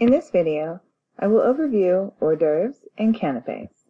In this video, I will overview hors d'oeuvres and canapes.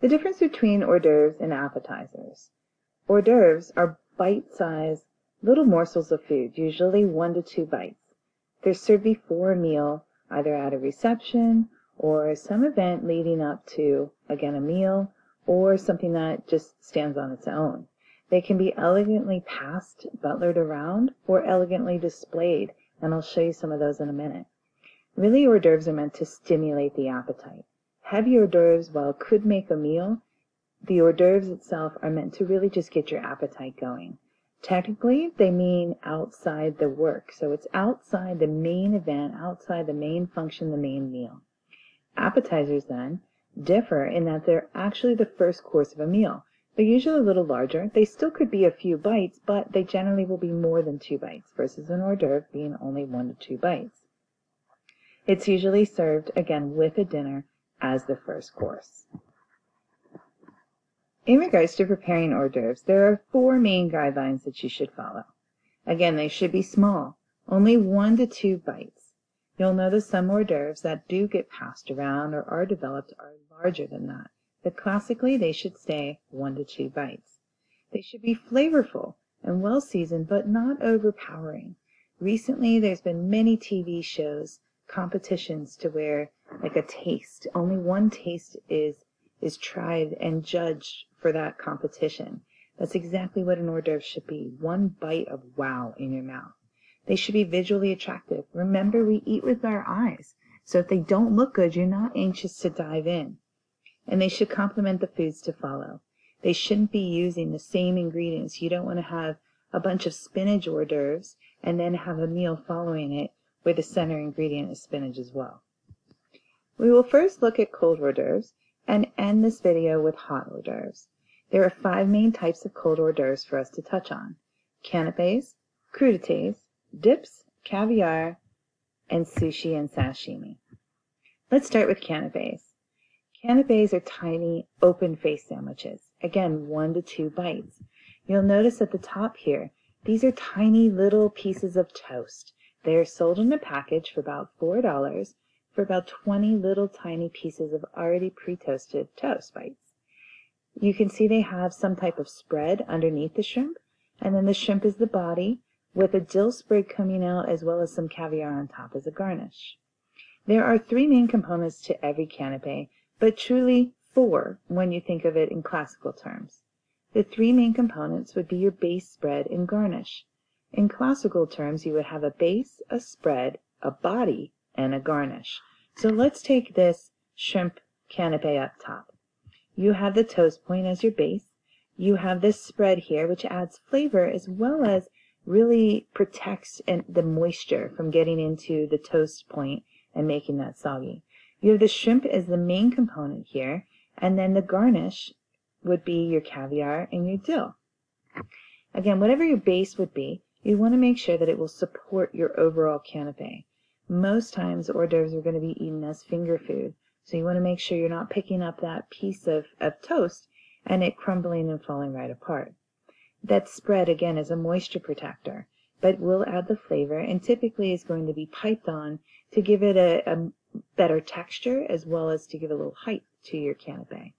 The difference between hors d'oeuvres and appetizers. Hors d'oeuvres are bite-sized little morsels of food, usually one to two bites. They're served before a meal, either at a reception or some event leading up to, again, a meal or something that just stands on its own. They can be elegantly passed, butlered around, or elegantly displayed and I'll show you some of those in a minute. Really, hors d'oeuvres are meant to stimulate the appetite. Heavy hors d'oeuvres, while could make a meal, the hors d'oeuvres itself are meant to really just get your appetite going. Technically, they mean outside the work, so it's outside the main event, outside the main function, the main meal. Appetizers, then, differ in that they're actually the first course of a meal. They're usually a little larger. They still could be a few bites, but they generally will be more than two bites, versus an hors d'oeuvre being only one to two bites. It's usually served, again, with a dinner as the first course. In regards to preparing hors d'oeuvres, there are four main guidelines that you should follow. Again, they should be small, only one to two bites. You'll notice some hors d'oeuvres that do get passed around or are developed are larger than that but classically they should stay one to two bites. They should be flavorful and well seasoned, but not overpowering. Recently, there's been many TV shows, competitions to where like a taste, only one taste is is tried and judged for that competition. That's exactly what an hors d'oeuvre should be. One bite of wow in your mouth. They should be visually attractive. Remember, we eat with our eyes. So if they don't look good, you're not anxious to dive in and they should complement the foods to follow. They shouldn't be using the same ingredients. You don't want to have a bunch of spinach hors d'oeuvres and then have a meal following it where the center ingredient is spinach as well. We will first look at cold hors d'oeuvres and end this video with hot hors d'oeuvres. There are five main types of cold hors d'oeuvres for us to touch on. Canapes, crudités, dips, caviar, and sushi and sashimi. Let's start with canapes. Canapes are tiny, open-faced sandwiches. Again, one to two bites. You'll notice at the top here, these are tiny little pieces of toast. They are sold in a package for about $4 for about 20 little tiny pieces of already pre-toasted toast bites. You can see they have some type of spread underneath the shrimp, and then the shrimp is the body with a dill sprig coming out as well as some caviar on top as a garnish. There are three main components to every canape, but truly four when you think of it in classical terms. The three main components would be your base spread and garnish. In classical terms you would have a base, a spread, a body, and a garnish. So let's take this shrimp canape up top. You have the toast point as your base. You have this spread here, which adds flavor as well as really protects the moisture from getting into the toast point and making that soggy. You have the shrimp as the main component here, and then the garnish would be your caviar and your dill. Again, whatever your base would be, you want to make sure that it will support your overall canape. Most times hors d'oeuvres are going to be eaten as finger food, so you want to make sure you're not picking up that piece of, of toast and it crumbling and falling right apart. That spread, again, is a moisture protector, but will add the flavor and typically is going to be piped on to give it a, a better texture as well as to give a little height to your canape.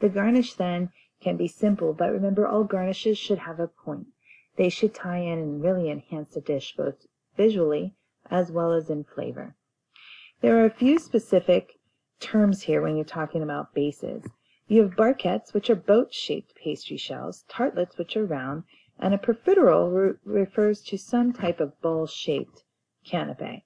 The garnish then can be simple, but remember all garnishes should have a point. They should tie in and really enhance the dish both visually as well as in flavor. There are a few specific terms here when you're talking about bases. You have barquettes, which are boat-shaped pastry shells, tartlets, which are round, and a profiterole re refers to some type of ball-shaped canape.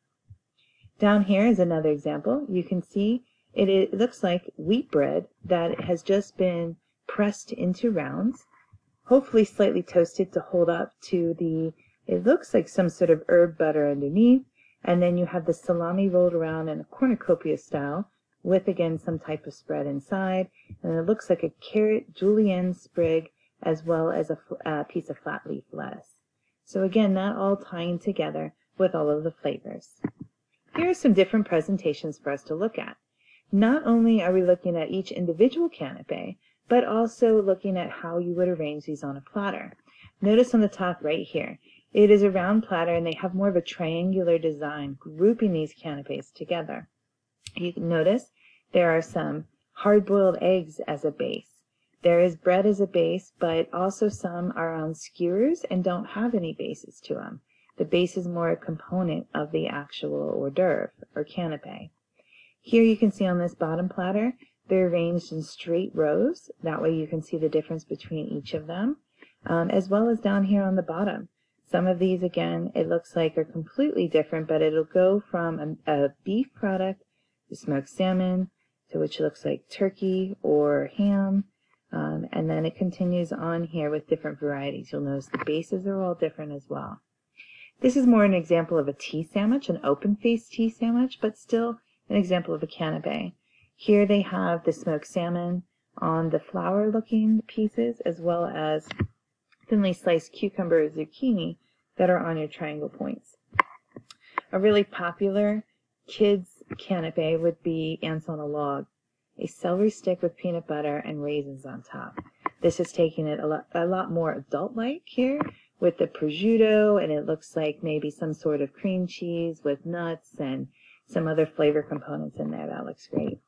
Down here is another example. You can see it, it looks like wheat bread that has just been pressed into rounds, hopefully slightly toasted to hold up to the, it looks like some sort of herb butter underneath, and then you have the salami rolled around in a cornucopia style with again some type of spread inside, and it looks like a carrot julienne sprig as well as a, piece of flat leaf lettuce. So again, that all tying together with all of the flavors. Here are some different presentations for us to look at. Not only are we looking at each individual canape, but also looking at how you would arrange these on a platter. Notice on the top right here, It is a round platter and they have more of a triangular design, grouping these canapes together. You can notice there are some hard-boiled eggs as a base. There is bread as a base, but also some are on skewers and don't have any bases to them. The base is more a component of the actual hors d'oeuvre or canapé. Here you can see on this bottom platter, they're arranged in straight rows. That way you can see the difference between each of them, um, as well as down here on the bottom. Some of these, again, it looks like are completely different, but it'll go from a, a beef product to smoked salmon, to which looks like turkey or ham, um, and then it continues on here with different varieties. You'll notice the bases are all different as well. This is more an example of a tea sandwich, an open-faced tea sandwich, but still an example of a canapé. Here they have the smoked salmon on the flower looking pieces as well as thinly sliced cucumber or zucchini that are on your triangle points. A really popular kids canapé would be ants on a log, a celery stick with peanut butter and raisins on top. This is taking it a lot, a lot more adult-like here with the prosciutto and it looks like maybe some sort of cream cheese with nuts and some other flavor components in there. That looks great.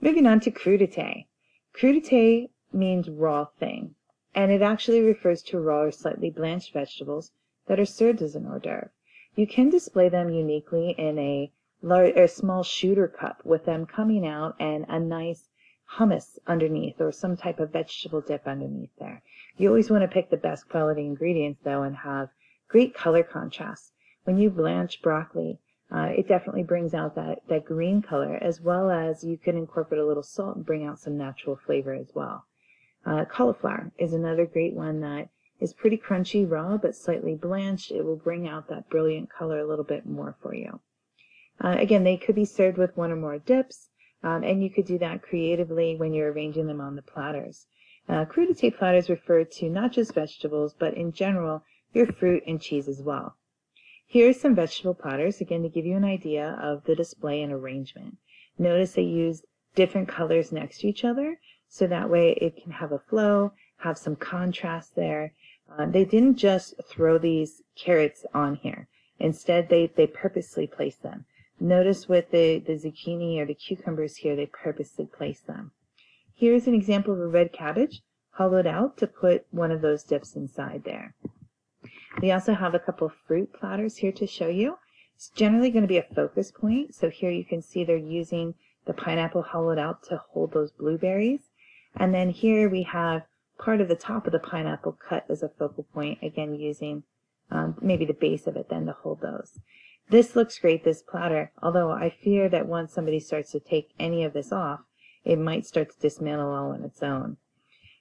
Moving on to crudité. Crudité means raw thing, and it actually refers to raw or slightly blanched vegetables that are served as an hors d'oeuvre. You can display them uniquely in a large or small shooter cup with them coming out and a nice hummus underneath or some type of vegetable dip underneath there. You always want to pick the best quality ingredients though and have great color contrast. When you blanch broccoli, uh, it definitely brings out that, that green color as well as you can incorporate a little salt and bring out some natural flavor as well. Uh, cauliflower is another great one that is pretty crunchy raw but slightly blanched. It will bring out that brilliant color a little bit more for you. Uh, again, they could be served with one or more dips, um, and you could do that creatively when you're arranging them on the platters. Uh, crudité platters refer to not just vegetables, but in general, your fruit and cheese as well. Here are some vegetable platters, again to give you an idea of the display and arrangement. Notice they use different colors next to each other, so that way it can have a flow, have some contrast there. Uh, they didn't just throw these carrots on here. Instead, they, they purposely placed them. Notice with the, the zucchini or the cucumbers here, they purposely place them. Here's an example of a red cabbage, hollowed out to put one of those dips inside there. We also have a couple fruit platters here to show you. It's generally going to be a focus point. So here you can see they're using the pineapple hollowed out to hold those blueberries. And then here we have part of the top of the pineapple cut as a focal point, again using um, maybe the base of it then to hold those. This looks great, this platter, although I fear that once somebody starts to take any of this off, it might start to dismantle all on its own.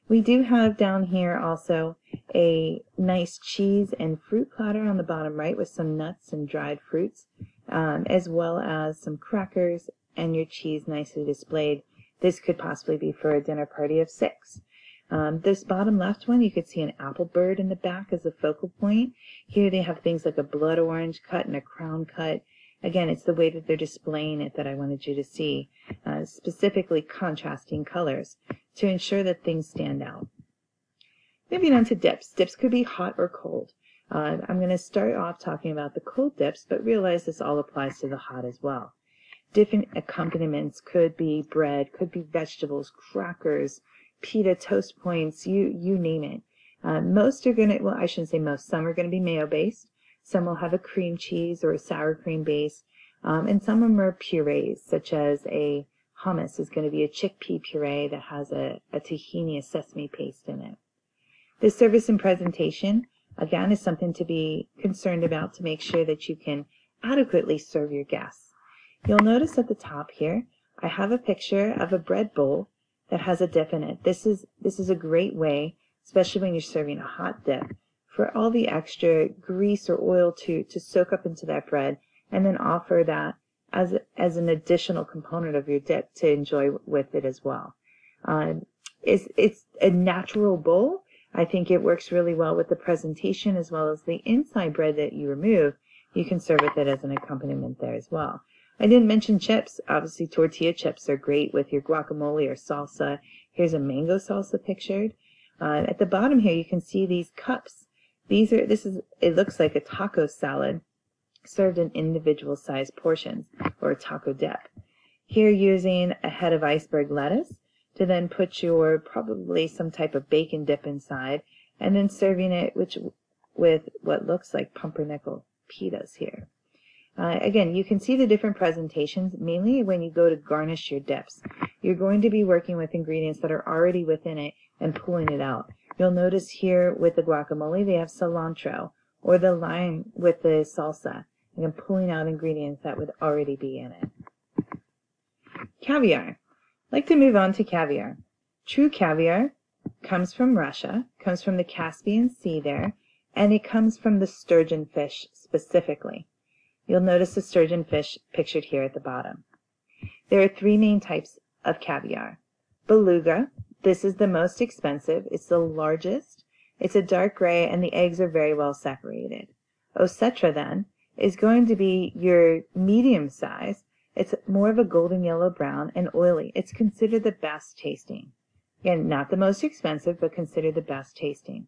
We do have down here also a nice cheese and fruit platter on the bottom right with some nuts and dried fruits, um, as well as some crackers and your cheese nicely displayed. This could possibly be for a dinner party of six. Um, this bottom left one, you could see an apple bird in the back as a focal point. Here they have things like a blood orange cut and a crown cut. Again, it's the way that they're displaying it that I wanted you to see, uh, specifically contrasting colors to ensure that things stand out. Moving on to dips. Dips could be hot or cold. Uh, I'm going to start off talking about the cold dips, but realize this all applies to the hot as well. Different accompaniments could be bread, could be vegetables, crackers, pita toast points, you, you name it. Uh, most are going to, well, I shouldn't say most, some are going to be mayo based. Some will have a cream cheese or a sour cream base. Um, and some of them are purees, such as a hummus is going to be a chickpea puree that has a, a tahini, a sesame paste in it. The service and presentation, again, is something to be concerned about to make sure that you can adequately serve your guests. You'll notice at the top here, I have a picture of a bread bowl that has a dip in it. This is, this is a great way, especially when you're serving a hot dip, for all the extra grease or oil to, to soak up into that bread and then offer that as as an additional component of your dip to enjoy with it as well. Um, it's it's a natural bowl. I think it works really well with the presentation as well as the inside bread that you remove. You can serve with it as an accompaniment there as well. I didn't mention chips. Obviously, tortilla chips are great with your guacamole or salsa. Here's a mango salsa pictured. Uh, at the bottom here, you can see these cups These are this is it looks like a taco salad served in individual sized portions or a taco dip. Here using a head of iceberg lettuce to then put your probably some type of bacon dip inside and then serving it which with what looks like pumpernickel pitas here. Uh, again, you can see the different presentations mainly when you go to garnish your dips. You're going to be working with ingredients that are already within it and pulling it out. You'll notice here with the guacamole, they have cilantro or the lime with the salsa. And pulling out ingredients that would already be in it. Caviar. I'd like to move on to caviar. True caviar comes from Russia, comes from the Caspian Sea there, and it comes from the sturgeon fish specifically. You'll notice the sturgeon fish pictured here at the bottom. There are three main types of caviar. Beluga, this is the most expensive, it's the largest, it's a dark gray, and the eggs are very well separated. Osetra then is going to be your medium size. It's more of a golden yellow brown and oily. It's considered the best tasting. Again, not the most expensive, but considered the best tasting.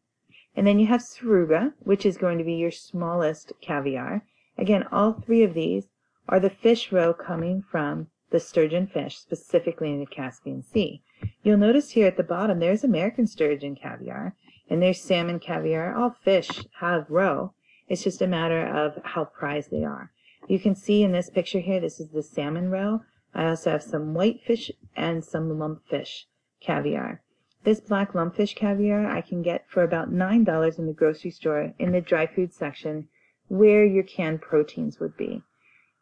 And then you have Sevruga, which is going to be your smallest caviar. Again, all three of these are the fish roe coming from the sturgeon fish, specifically in the Caspian Sea. You'll notice here at the bottom there's American sturgeon caviar, and there's salmon caviar. All fish have roe, it's just a matter of how prized they are. You can see in this picture here, this is the salmon roe. I also have some whitefish and some lumpfish caviar. This black lumpfish caviar I can get for about $9 in the grocery store in the dry food section where your canned proteins would be.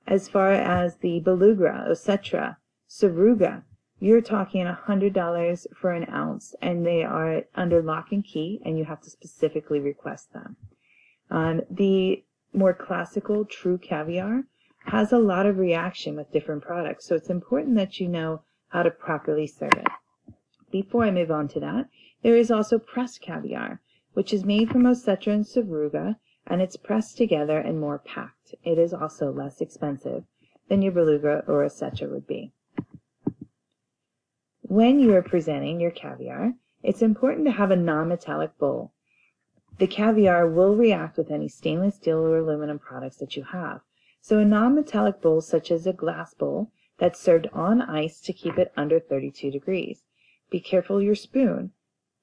As far as the beluga, osetra, sevruga, you're talking $100 for an ounce and they are under lock and key and you have to specifically request them. Um, the more classical true caviar has a lot of reaction with different products, so it's important that you know how to properly serve it. Before I move on to that, there is also pressed caviar, which is made from Osetra and Sevruga, and it's pressed together and more packed. It is also less expensive than your beluga or Osetra would be. When you are presenting your caviar, it's important to have a non-metallic bowl. The caviar will react with any stainless steel or aluminum products that you have. So a non-metallic bowl such as a glass bowl that's served on ice to keep it under 32 degrees. Be careful your spoon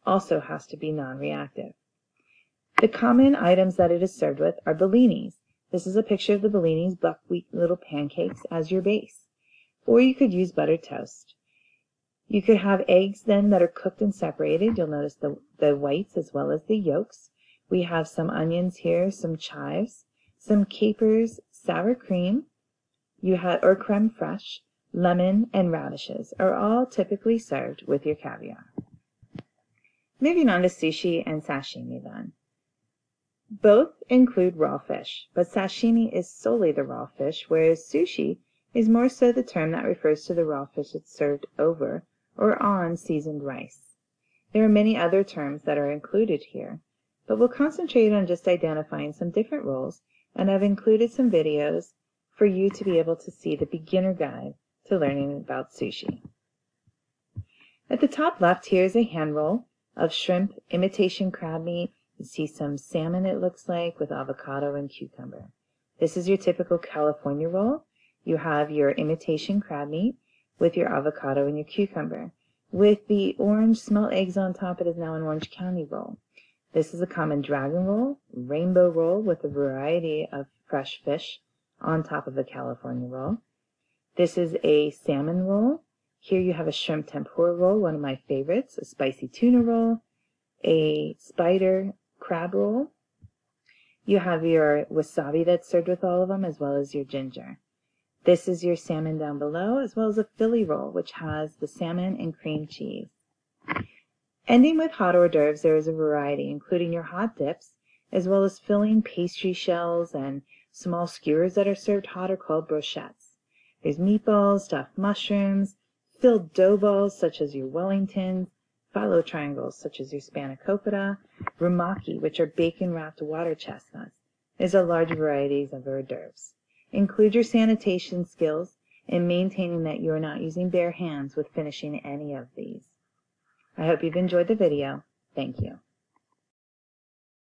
also has to be non-reactive. The common items that it is served with are bellinis. This is a picture of the bellinis buckwheat little pancakes as your base. Or you could use buttered toast. You could have eggs then that are cooked and separated. You'll notice the, the whites as well as the yolks. We have some onions here, some chives, some capers, sour cream, you have or creme fraiche, lemon, and radishes are all typically served with your caviar. Moving on to sushi and sashimi then. Both include raw fish, but sashimi is solely the raw fish, whereas sushi is more so the term that refers to the raw fish that's served over or on seasoned rice. There are many other terms that are included here, but we'll concentrate on just identifying some different rolls and I've included some videos for you to be able to see the beginner guide to learning about sushi. At the top left here is a hand roll of shrimp imitation crab meat. You see some salmon it looks like with avocado and cucumber. This is your typical California roll. You have your imitation crab meat with your avocado and your cucumber. With the orange smelt eggs on top, it is now an Orange County roll. This is a common dragon roll, rainbow roll with a variety of fresh fish on top of a California roll. This is a salmon roll. Here you have a shrimp tempura roll, one of my favorites, a spicy tuna roll, a spider crab roll. You have your wasabi that's served with all of them, as well as your ginger. This is your salmon down below, as well as a Philly roll, which has the salmon and cream cheese. Ending with hot hors d'oeuvres, there is a variety, including your hot dips, as well as filling pastry shells and small skewers that are served hot are called brochettes. There's meatballs, stuffed mushrooms, filled dough balls such as your Wellingtons, phyllo triangles such as your spanakopita, rumaki, which are bacon-wrapped water chestnuts. There's a large variety of hors d'oeuvres. Include your sanitation skills in maintaining that you are not using bare hands with finishing any of these. I hope you've enjoyed the video. Thank you.